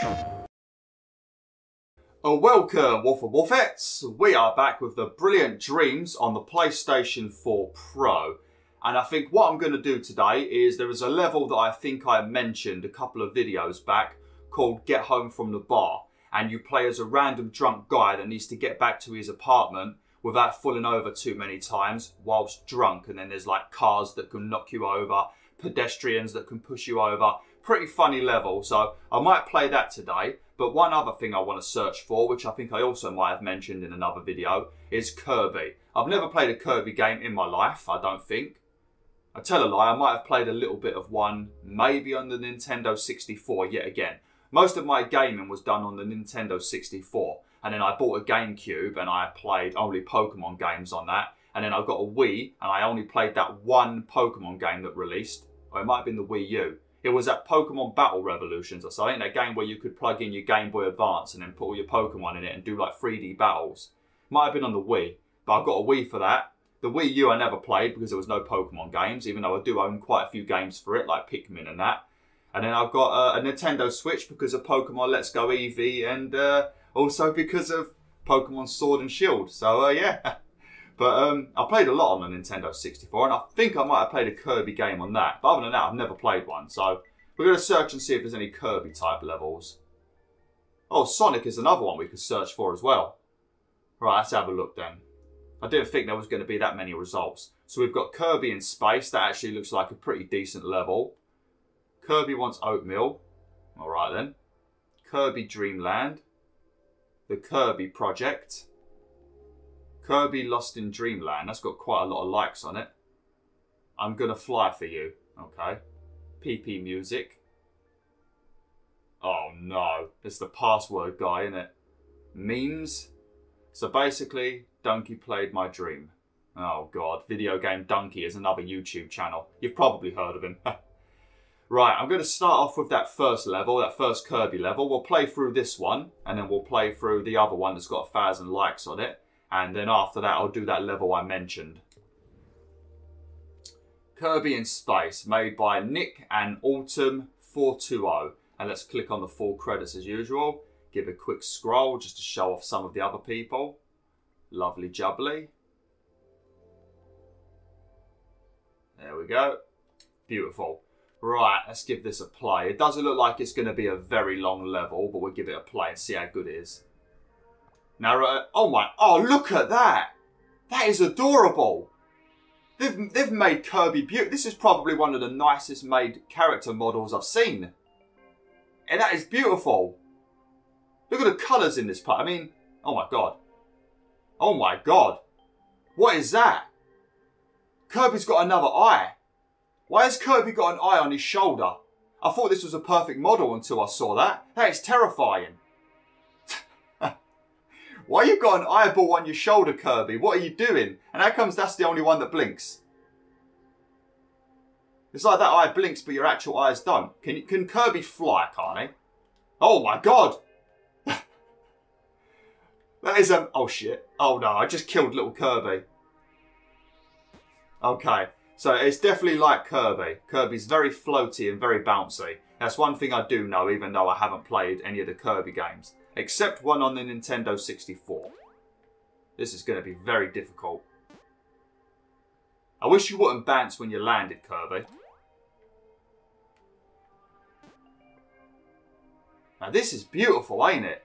Oh, welcome, Wolf and Wolfettes. We are back with the brilliant dreams on the PlayStation 4 Pro. And I think what I'm going to do today is there is a level that I think I mentioned a couple of videos back called Get Home from the Bar. And you play as a random drunk guy that needs to get back to his apartment without falling over too many times whilst drunk. And then there's like cars that can knock you over, pedestrians that can push you over. Pretty funny level. So I might play that today. But one other thing I want to search for, which I think I also might have mentioned in another video, is Kirby. I've never played a Kirby game in my life, I don't think. I tell a lie, I might have played a little bit of one, maybe on the Nintendo 64 yet again. Most of my gaming was done on the Nintendo 64, and then I bought a GameCube and I played only Pokemon games on that. And then I got a Wii and I only played that one Pokemon game that released. Or it might have been the Wii U. It was at Pokemon Battle Revolutions or something, that game where you could plug in your Game Boy Advance and then put all your Pokemon in it and do like 3D battles. Might have been on the Wii, but I got a Wii for that. The Wii U I never played because there was no Pokemon games, even though I do own quite a few games for it, like Pikmin and that. And then I've got uh, a Nintendo Switch because of Pokemon Let's Go Eevee and uh, also because of Pokemon Sword and Shield. So uh, yeah. But um, I played a lot on the Nintendo 64, and I think I might have played a Kirby game on that. But other than that, I've never played one. So we're going to search and see if there's any Kirby type levels. Oh, Sonic is another one we could search for as well. Right, let's have a look then. I didn't think there was going to be that many results. So we've got Kirby in space. That actually looks like a pretty decent level. Kirby wants oatmeal. All right then. Kirby Dreamland. The Kirby Project. Kirby Lost in Dreamland. That's got quite a lot of likes on it. I'm gonna fly for you. Okay. PP Music. Oh no. It's the password guy, isn't it? Memes. So basically, Dunkey played my dream. Oh god. Video Game Dunkey is another YouTube channel. You've probably heard of him. right, I'm going to start off with that first level, that first Kirby level. We'll play through this one, and then we'll play through the other one that's got a thousand likes on it and then after that I'll do that level I mentioned. Kirby in Space, made by Nick and Autumn 420. And let's click on the full credits as usual. Give a quick scroll just to show off some of the other people. Lovely jubbly. There we go. Beautiful. Right, let's give this a play. It doesn't look like it's going to be a very long level, but we'll give it a play and see how good it is. Narrow. Uh, oh my. Oh, look at that. That is adorable. They've, they've made Kirby beautiful. This is probably one of the nicest made character models I've seen. And that is beautiful. Look at the colours in this part. I mean, oh my god. Oh my god. What is that? Kirby's got another eye. Why has Kirby got an eye on his shoulder? I thought this was a perfect model until I saw that. That is terrifying. Why you got an eyeball on your shoulder, Kirby? What are you doing? And how comes that's the only one that blinks? It's like that eye blinks, but your actual eyes don't. Can can Kirby fly, can't he? Oh my god! that is um. Oh shit! Oh no! I just killed little Kirby. Okay, so it's definitely like Kirby. Kirby's very floaty and very bouncy. That's one thing I do know, even though I haven't played any of the Kirby games except one on the Nintendo 64. This is going to be very difficult. I wish you wouldn't bounce when you landed, Kirby. Now this is beautiful, ain't it?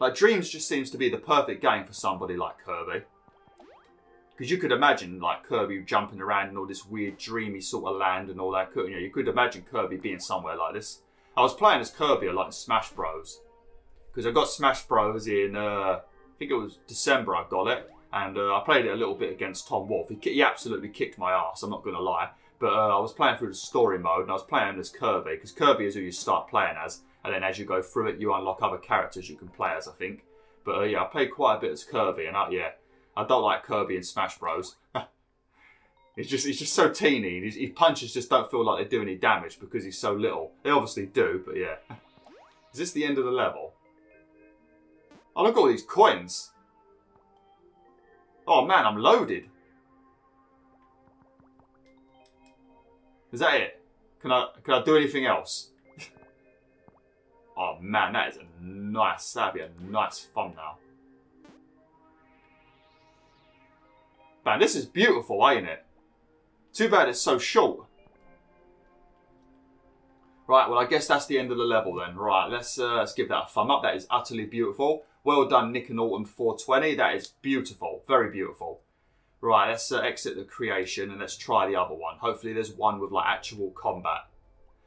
Like Dreams just seems to be the perfect game for somebody like Kirby. Because you could imagine like Kirby jumping around in all this weird dreamy sort of land and all that. You you could imagine Kirby being somewhere like this. I was playing as Kirby a lot in Smash Bros because I got Smash Bros in uh, I think it was December I got it, and uh, I played it a little bit against Tom Wolf. He, he absolutely kicked my ass. I'm not going to lie, but uh, I was playing through the story mode and I was playing as Kirby because Kirby is who you start playing as, and then as you go through it, you unlock other characters you can play as. I think, but uh, yeah, I played quite a bit as Kirby, and I, yeah, I don't like Kirby in Smash Bros. He's just he's just so teeny. His, his punches just don't feel like they do any damage because he's so little. They obviously do, but yeah. Is this the end of the level? Oh, look at all these coins. Oh man, I'm loaded. Is that it? Can I can I do anything else? oh man, that is a nice, that'd be a nice thumbnail. Man, this is beautiful, ain't it? Too bad it's so short. Right, well, I guess that's the end of the level then. Right, let's uh, let's give that a thumb up. That is utterly beautiful. Well done, Nick and Autumn 420. That is beautiful. Very beautiful. Right, let's uh, exit the creation and let's try the other one. Hopefully there's one with like actual combat.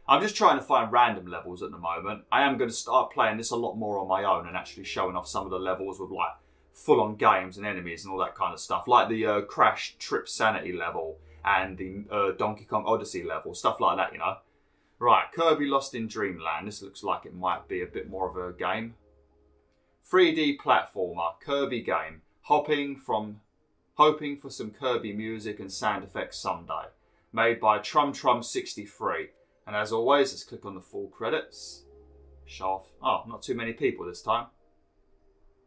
I'm just trying to find random levels at the moment. I am going to start playing this a lot more on my own and actually showing off some of the levels with like full-on games and enemies and all that kind of stuff. Like the uh, Crash Trip Sanity level and the uh, Donkey Kong Odyssey level. Stuff like that, you know. Right, Kirby Lost in Dreamland. This looks like it might be a bit more of a game. 3D platformer, Kirby game. Hopping from hoping for some Kirby music and sound effects someday. Made by Trum Trum 63. And as always, let's click on the full credits. Show off. Oh, not too many people this time.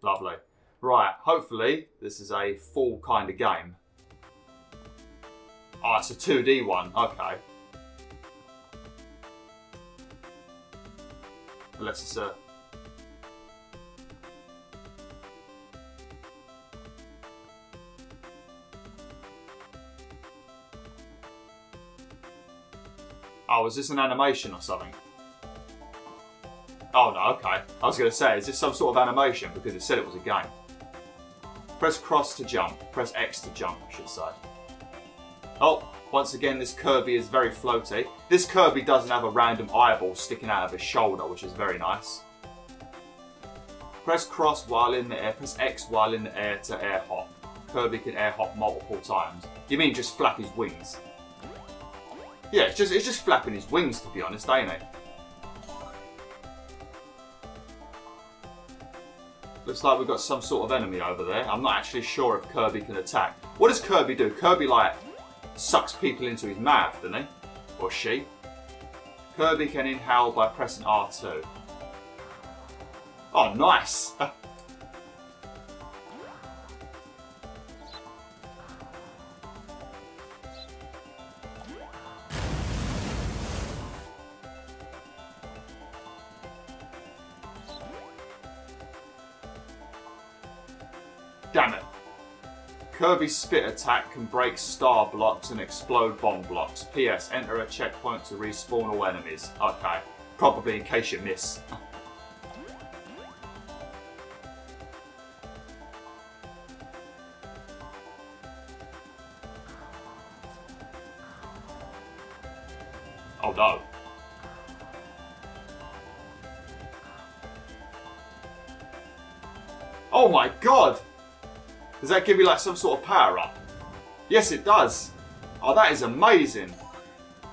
Lovely. Right, hopefully this is a full kind of game. Oh, it's a 2D one. Okay. Unless it's a Oh, is this an animation or something? Oh no, okay. I was going to say, is this some sort of animation? Because it said it was a game. Press cross to jump. Press X to jump, I should say. Oh, once again, this Kirby is very floaty. This Kirby doesn't have a random eyeball sticking out of his shoulder, which is very nice. Press cross while in the air. Press X while in the air to air hop. Kirby can air hop multiple times. You mean just flap his wings? Yeah, it's just it's just flapping his wings to be honest, ain't it? Looks like we've got some sort of enemy over there. I'm not actually sure if Kirby can attack. What does Kirby do? Kirby like sucks people into his mouth, doesn't he? Or she? Kirby can inhale by pressing R2. Oh, nice! Damn it. Kirby's spit attack can break star blocks and explode bomb blocks. P.S. Enter a checkpoint to respawn all enemies. Okay. Probably in case you miss. oh no. Oh my god! Does that give you like some sort of power up? Yes, it does. Oh, that is amazing.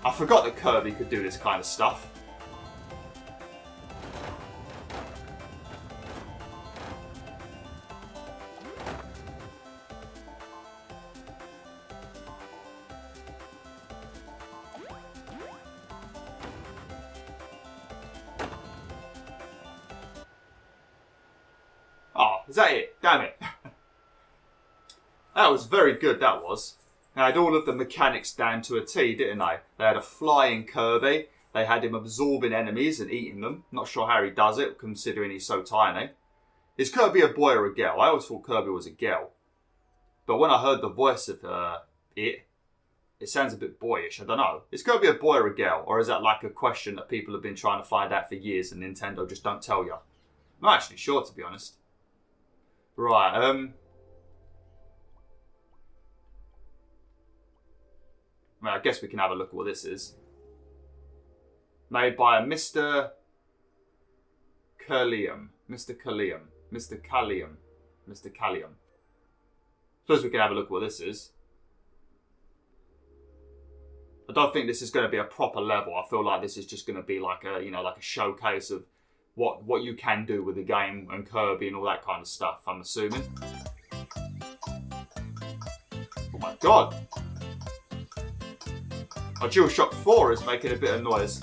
I forgot that Kirby could do this kind of stuff. Oh, is that it? Damn it. That was very good, that was. They had all of the mechanics down to a T, didn't they? They had a flying Kirby. They had him absorbing enemies and eating them. Not sure how he does it, considering he's so tiny. Is Kirby a boy or a girl? I always thought Kirby was a girl. But when I heard the voice of uh, it, it sounds a bit boyish. I don't know. Is Kirby a boy or a girl? Or is that like a question that people have been trying to find out for years and Nintendo just don't tell you? I'm not actually sure, to be honest. Right, um... Well, I guess we can have a look at what this is. Made by a Mr. Curlium. Mr. Curlium. Mr. Callium. Mr. Callium. Suppose we can have a look at what this is. I don't think this is going to be a proper level. I feel like this is just going to be like a, you know, like a showcase of what what you can do with the game and Kirby and all that kind of stuff. I'm assuming. Oh my god! Our DualShock 4 is making a bit of noise.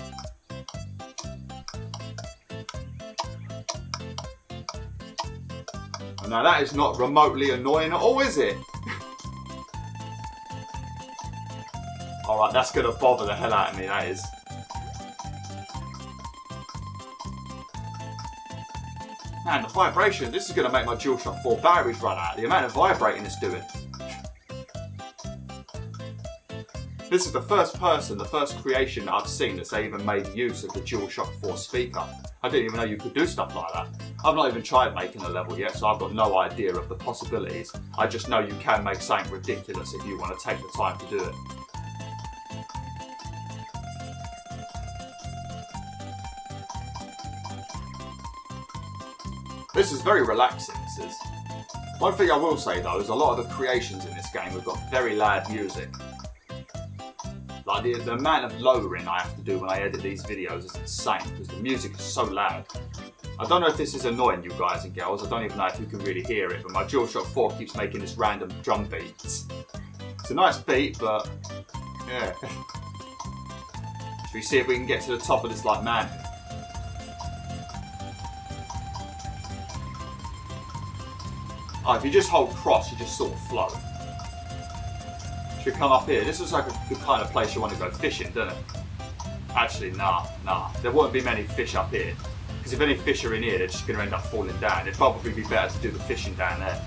Now that is not remotely annoying at all, is it? Alright, that's going to bother the hell out of me, that is. Man, the vibration, this is going to make my DualShock 4 batteries run out. The amount of vibrating it's doing. This is the first person, the first creation I've seen that's even made use of the DualShock 4 speaker. I didn't even know you could do stuff like that. I've not even tried making a level yet, so I've got no idea of the possibilities. I just know you can make something ridiculous if you want to take the time to do it. This is very relaxing, this is. One thing I will say though is a lot of the creations in this game have got very loud music. Like the, the amount of lowering I have to do when I edit these videos is insane because the music is so loud. I don't know if this is annoying you guys and girls, I don't even know if you can really hear it, but my DualShock 4 keeps making this random drum beat. It's a nice beat, but yeah. Should we see if we can get to the top of this like man? Oh, if you just hold cross, you just sort of float. Come up here? This looks like a good kind of place you want to go fishing, doesn't it? Actually, nah, nah. There won't be many fish up here. Because if any fish are in here, they're just going to end up falling down. It'd probably be better to do the fishing down there.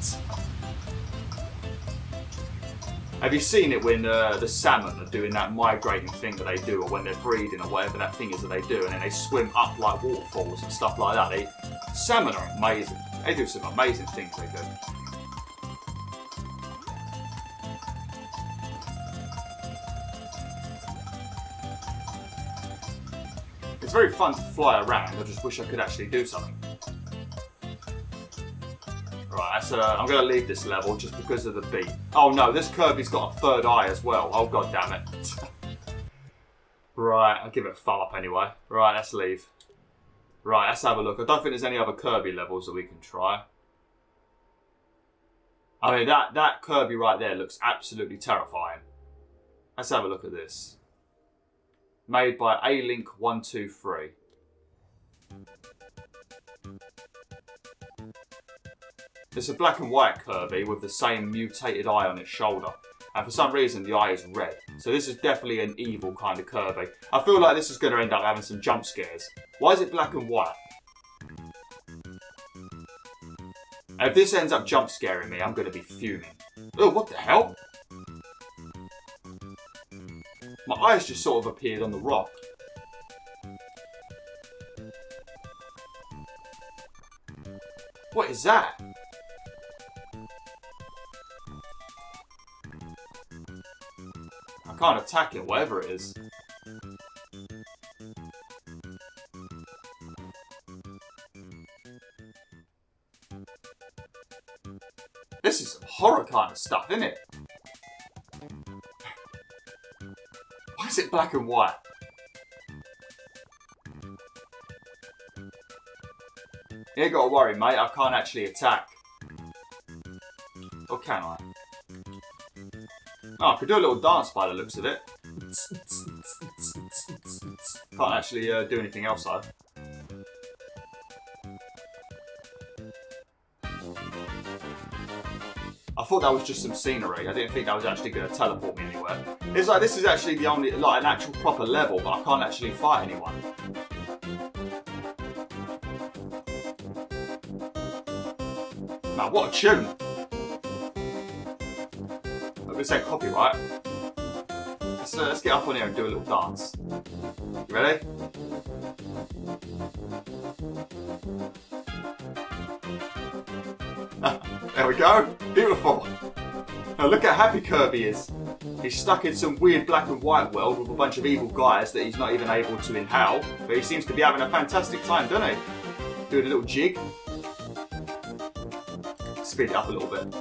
Have you seen it when uh, the salmon are doing that migrating thing that they do, or when they're breeding, or whatever that thing is that they do, and then they swim up like waterfalls and stuff like that? They, salmon are amazing. They do some amazing things they do. It's very fun to fly around, I just wish I could actually do something. Right, so uh, I'm going to leave this level just because of the beat. Oh no, this Kirby's got a third eye as well. Oh god damn it. right, I'll give it a thumb up anyway. Right, let's leave. Right, let's have a look. I don't think there's any other Kirby levels that we can try. I mean, that, that Kirby right there looks absolutely terrifying. Let's have a look at this. Made by A-Link123. It's a black and white Kirby with the same mutated eye on its shoulder. And for some reason, the eye is red. So this is definitely an evil kind of Kirby. I feel like this is going to end up having some jump scares. Why is it black and white? if this ends up jump scaring me, I'm going to be fuming. Oh, what the hell? My eyes just sort of appeared on the rock. What is that? I can't attack it, whatever it is. This is some horror kind of stuff, isn't it? It black and white? You ain't gotta worry, mate. I can't actually attack. Or can I? Oh, I could do a little dance by the looks of it. Can't actually uh, do anything else though. Thought that was just some scenery. I didn't think that was actually going to teleport me anywhere. It's like this is actually the only, like an actual proper level, but I can't actually fight anyone. Man, what a tune! I'm going to say copyright. Let's, uh, let's get up on here and do a little dance. You ready? There we go. Beautiful. Now look how happy Kirby is. He's stuck in some weird black and white world with a bunch of evil guys that he's not even able to inhale, but he seems to be having a fantastic time, doesn't he? Doing a little jig. Speed it up a little bit.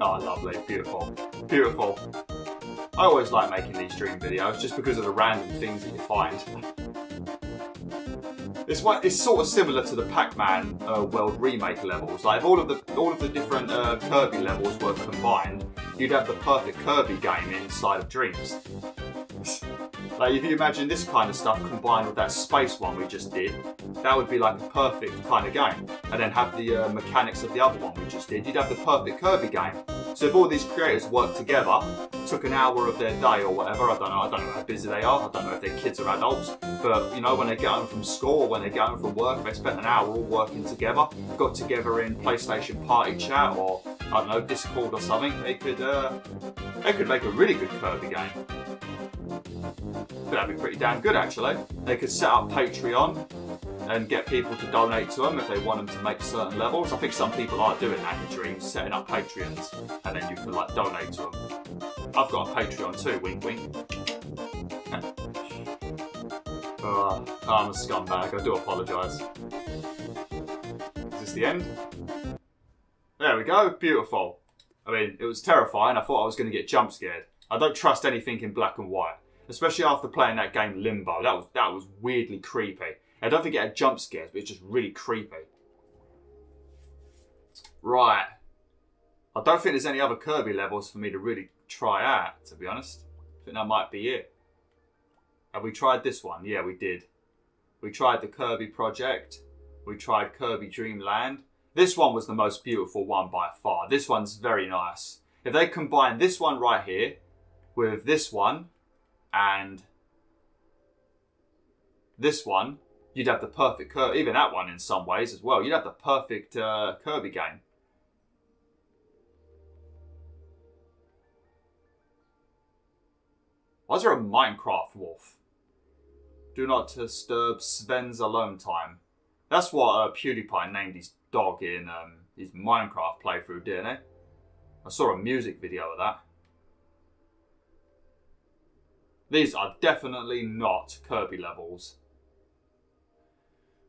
Oh, lovely. Beautiful. Beautiful. I always like making these dream videos just because of the random things that you find. It's it's sort of similar to the Pac-Man uh, World remake levels. Like if all of the all of the different uh, Kirby levels were combined, you'd have the perfect Kirby game inside of Dreams. like if you imagine this kind of stuff combined with that space one we just did, that would be like a perfect kind of game. And then have the uh, mechanics of the other one we just did, you'd have the perfect Kirby game. So if all these creators worked together, took an hour of their day or whatever, I don't know, I don't know how busy they are, I don't know if they're kids or adults, but you know, when they get home from school when they get home from work, they spent an hour all working together, got together in PlayStation Party Chat or I don't know, Discord or something, they could uh, they could make a really good Kirby game. But that'd be pretty damn good actually. They could set up Patreon and get people to donate to them if they want them to make certain levels. I think some people are doing that in Dreams, setting up Patreons, and then you can like donate to them. I've got a Patreon too, wink wink. oh, I'm a scumbag, I do apologise. Is this the end? There we go, beautiful. I mean, it was terrifying. I thought I was going to get jump scared. I don't trust anything in black and white, especially after playing that game Limbo. That was that was weirdly creepy. I don't think it had jump scares, but it's just really creepy. Right. I don't think there's any other Kirby levels for me to really try out, to be honest. I think that might be it. Have we tried this one? Yeah, we did. We tried the Kirby Project. We tried Kirby Dream Land. This one was the most beautiful one by far. This one's very nice. If they combine this one right here with this one and this one, you'd have the perfect Kirby. Even that one in some ways as well. You'd have the perfect uh, Kirby game. Why is there a Minecraft wolf? Do not disturb Sven's alone time. That's what uh, PewDiePie named his dog in um, his Minecraft playthrough, didn't he? I saw a music video of that. These are definitely not Kirby levels.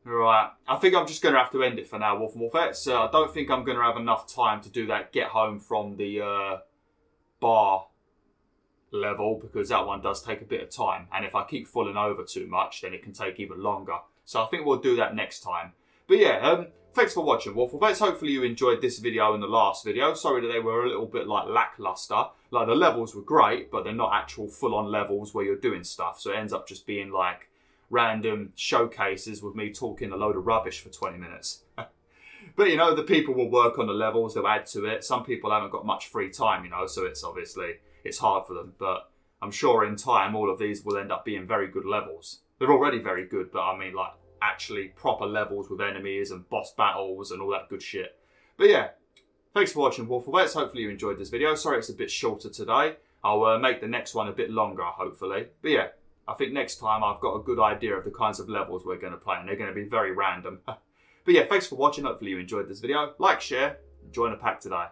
Right, I think I'm just going to have to end it for now, Wolf and Wolfettes. Uh, I don't think I'm going to have enough time to do that get home from the uh, bar level because that one does take a bit of time. And if I keep falling over too much, then it can take even longer. So I think we'll do that next time. But yeah, um, thanks for watching, Wolf Waffleface. Hopefully you enjoyed this video and the last video. Sorry that they were a little bit like lackluster. Like the levels were great, but they're not actual full-on levels where you're doing stuff. So it ends up just being like random showcases with me talking a load of rubbish for 20 minutes. but you know, the people will work on the levels, they'll add to it. Some people haven't got much free time, you know, so it's obviously, it's hard for them. But I'm sure in time, all of these will end up being very good levels. They're already very good, but I mean like actually proper levels with enemies and boss battles and all that good shit. But yeah, thanks for watching Wafflebets. Hopefully you enjoyed this video. Sorry it's a bit shorter today. I'll uh, make the next one a bit longer, hopefully. But yeah, I think next time I've got a good idea of the kinds of levels we're going to play, and they're going to be very random. but yeah, thanks for watching. Hopefully you enjoyed this video. Like, share, join the pack today.